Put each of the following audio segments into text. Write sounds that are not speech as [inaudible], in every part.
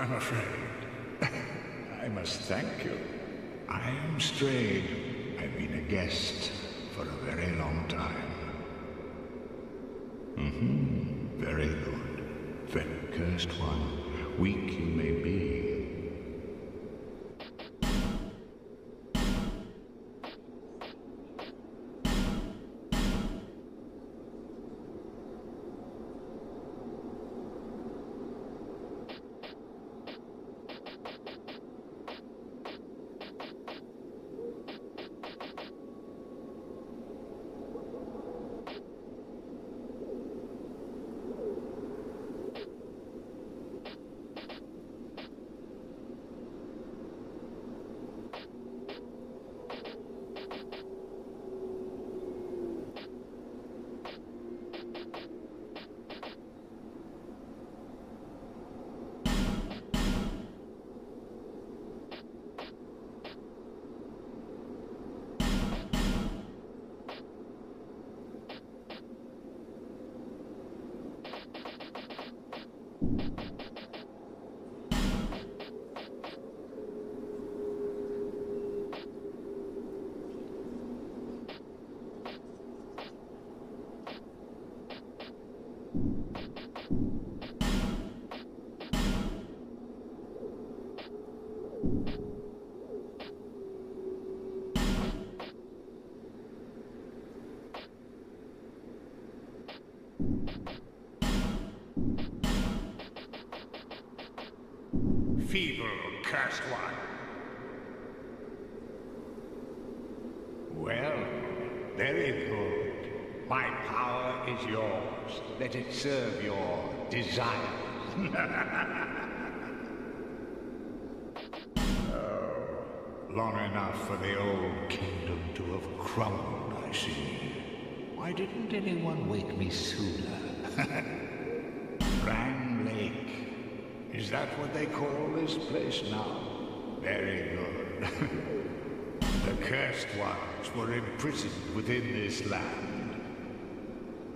I'm afraid. I must thank you. I am Straid. I've been a guest for a very long time. Mm-hmm. Very good. Very cursed one. Weak you Feeble, cursed one. Well, very good. My power is yours. Let it serve your desires. [laughs] oh, long enough for the old kingdom to have crumbled, I see. Why didn't anyone wake me sooner? [laughs] Lake. Is that what they call this place now? Very good. [laughs] the cursed ones were imprisoned within this land.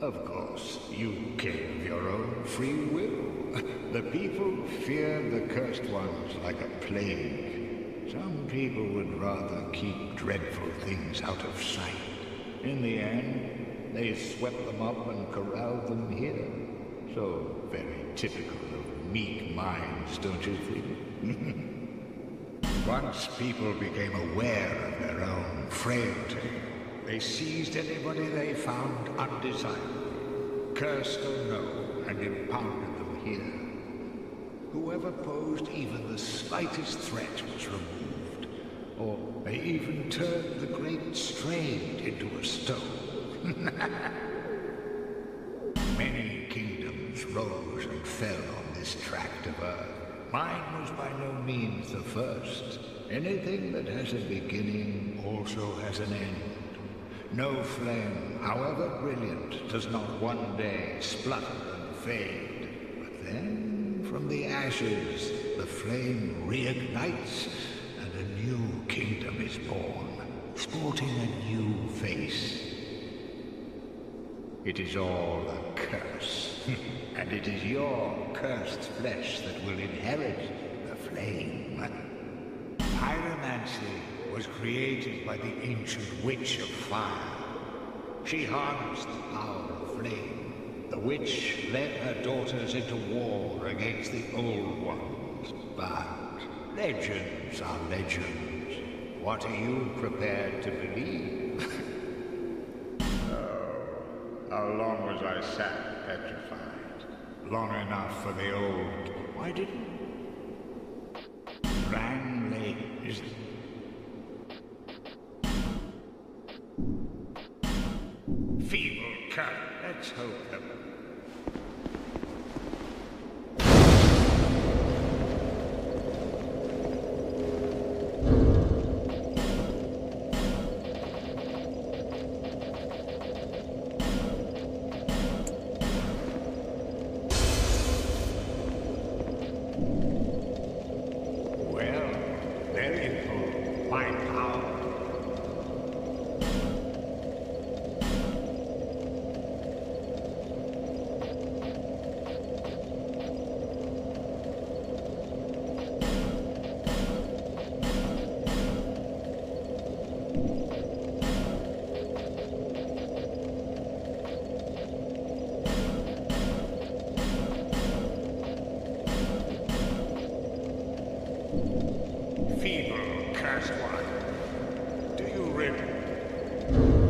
Of course, you came of your own free will. [laughs] The people fear the cursed ones like a plague. Some people would rather keep dreadful things out of sight. In the end, they swept them up and corralled them here. So very typical meek minds, don't you think? [laughs] Once people became aware of their own frailty, they seized anybody they found undesirable, cursed or no, and impounded them here. Whoever posed even the slightest threat was removed, or they even turned the great Straid into a stone. [laughs] of earth. Mine was by no means the first. Anything that has a beginning also has an end. No flame, however brilliant, does not one day splutter and fade. But then, from the ashes, the flame reignites, and a new kingdom is born, sporting a new face. It is all a curse. It is your cursed flesh that will inherit the flame. Pyromancy was created by the ancient witch of fire. She harnessed the power of flame. The witch led her daughters into war against the old ones. But legends are legends. What are you prepared to believe? [laughs] Oh, how long was I sat? Long enough for the old... Why didn't... Rangley is... Feeble cut. Let's hope that Feeble, cursed one. Do you rip?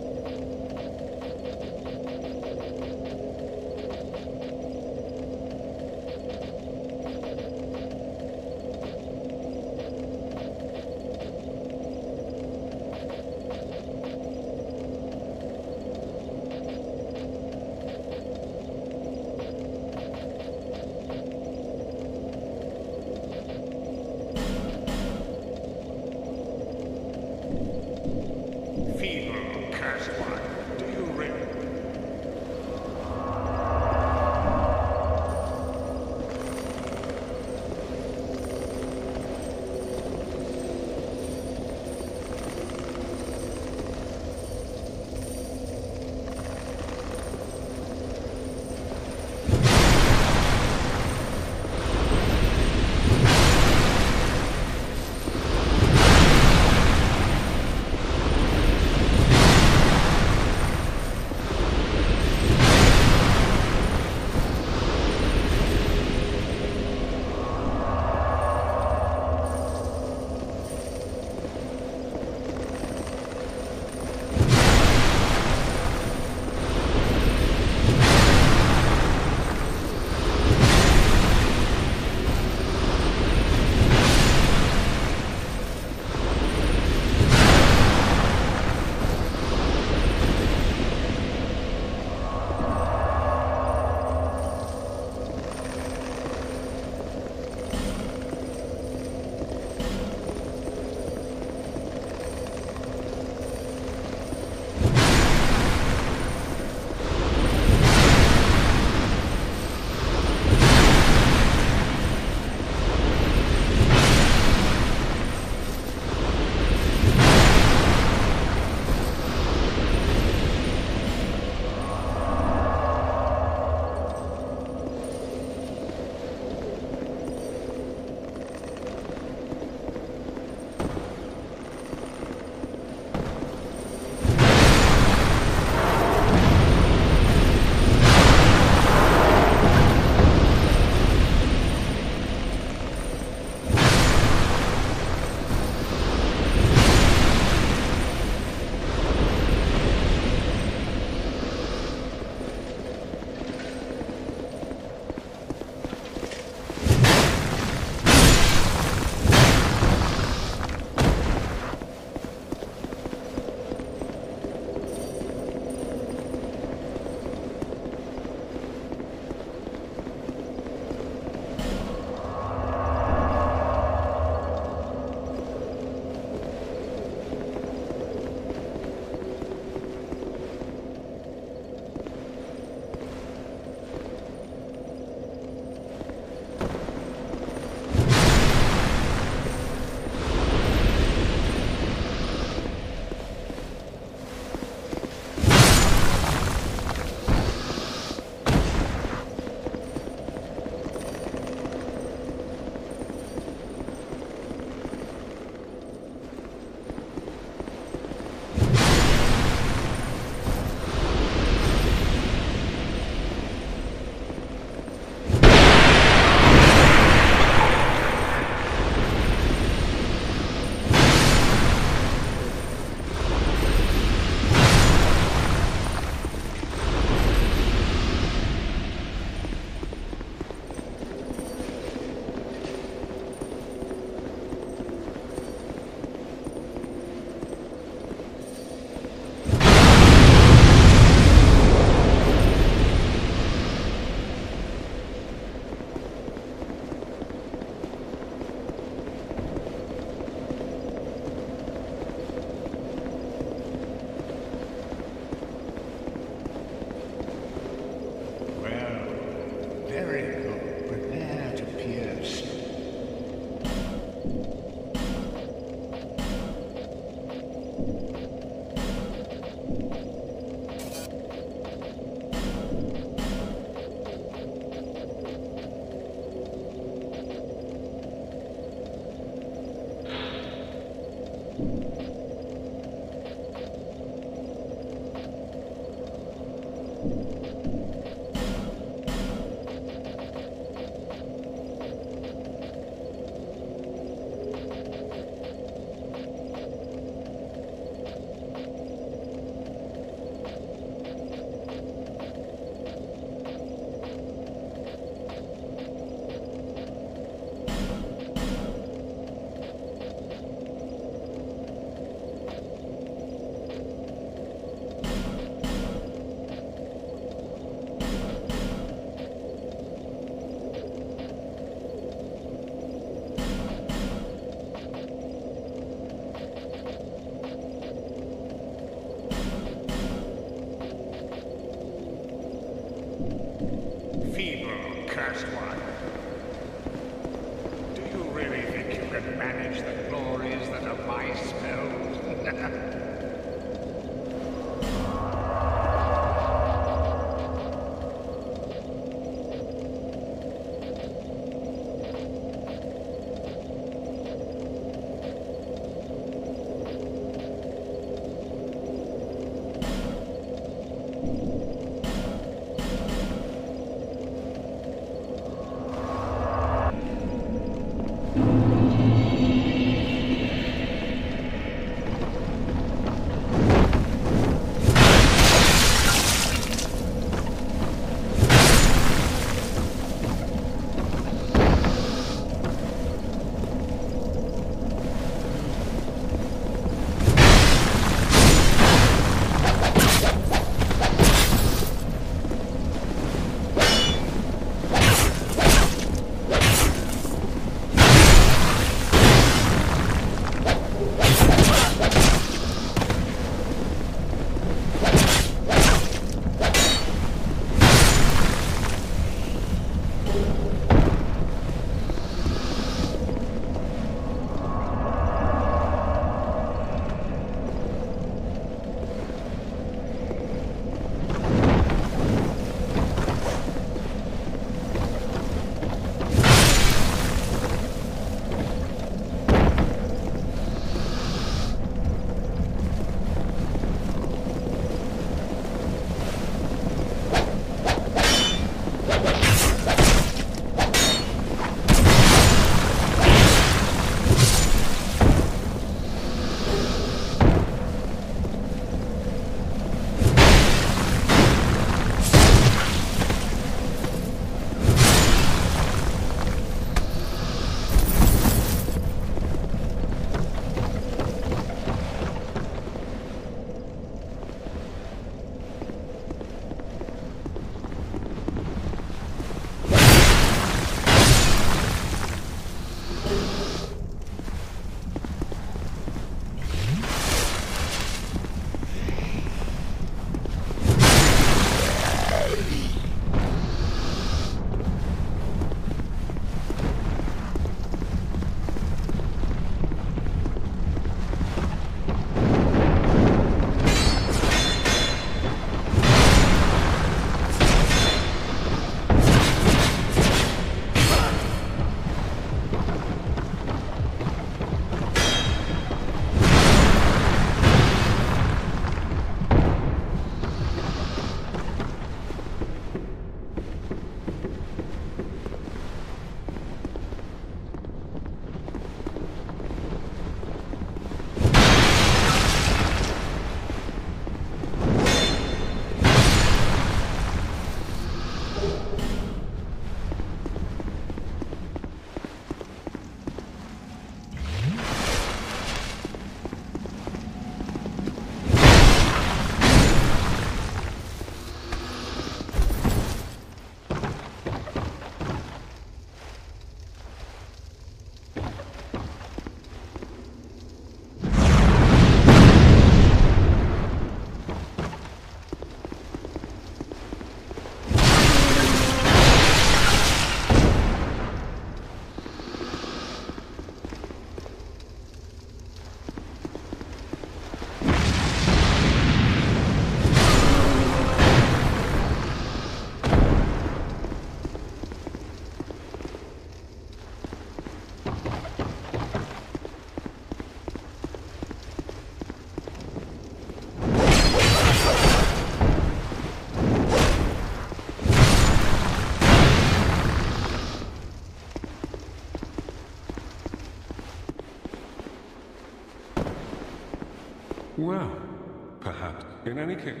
In any case...